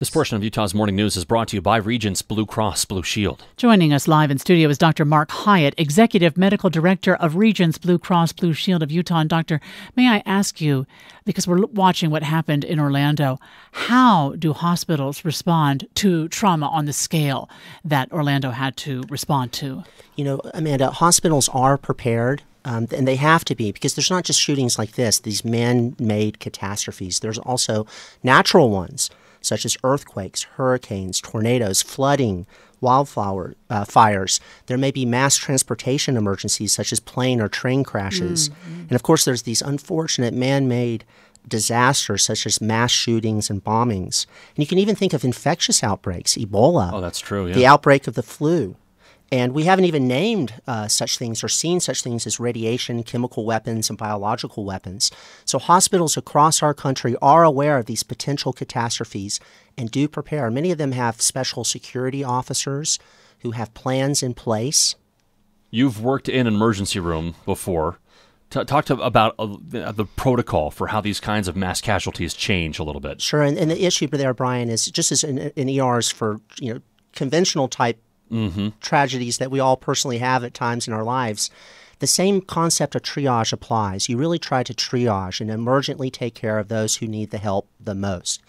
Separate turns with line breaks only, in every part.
This portion of Utah's Morning News is brought to you by Regence Blue Cross Blue Shield.
Joining us live in studio is Dr. Mark Hiatt, Executive Medical Director of Regence Blue Cross Blue Shield of Utah. And, Doctor, may I ask you, because we're watching what happened in Orlando, how do hospitals respond to trauma on the scale that Orlando had to respond to?
You know, Amanda, hospitals are prepared. Um, and they have to be because there's not just shootings like this, these man made catastrophes. There's also natural ones such as earthquakes, hurricanes, tornadoes, flooding, wildfire uh, fires. There may be mass transportation emergencies such as plane or train crashes. Mm-hmm. And of course, there's these unfortunate man made disasters such as mass shootings and bombings. And you can even think of infectious outbreaks, Ebola.
Oh, that's true. Yeah.
The outbreak of the flu. And we haven't even named uh, such things or seen such things as radiation, chemical weapons, and biological weapons. So, hospitals across our country are aware of these potential catastrophes and do prepare. Many of them have special security officers who have plans in place.
You've worked in an emergency room before. T- talk to about uh, the protocol for how these kinds of mass casualties change a little bit.
Sure, and, and the issue there, Brian, is just as in, in ERs for you know conventional type mm-hmm. tragedies that we all personally have at times in our lives, the same concept of triage applies. You really try to triage and emergently take care of those who need the help the most.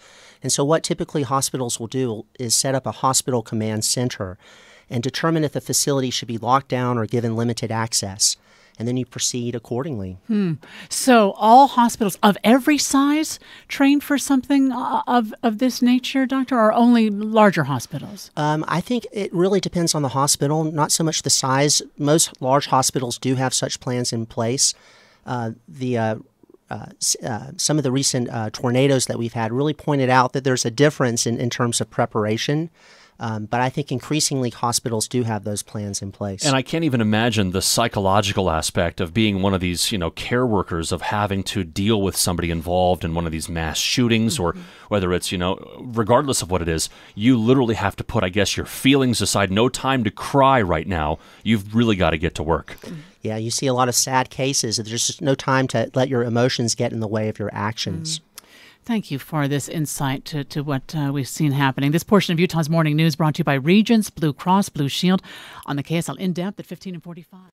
And so, what typically hospitals will do is set up a hospital command center and determine if the facility should be locked down or given limited access and then you proceed accordingly.
Hmm. So, all hospitals of every size train for something uh, of, of this nature, doctor, or only larger hospitals?
Um, I think it really depends on the hospital, not so much the size. Most large hospitals do have such plans in place. Uh, the uh, uh, uh, some of the recent uh, tornadoes that we've had really pointed out that there's a difference in, in terms of preparation. Um, but I think increasingly hospitals do have those plans in place.
And I can't even imagine the psychological aspect of being one of these, you know, care workers of having to deal with somebody involved in one of these mass shootings mm-hmm. or whether it's, you know, regardless of what it is, you literally have to put, I guess, your feelings aside. No time to cry right now. You've really got to get to work.
Yeah, you see a lot of sad cases. There's just no time to let your emotions get in the way of your actions. Mm-hmm.
Thank you for this insight to, to what uh, we've seen happening. This portion of Utah's Morning News brought to you by Regence, Blue Cross Blue Shield on the KSL In Depth at 15 and 45.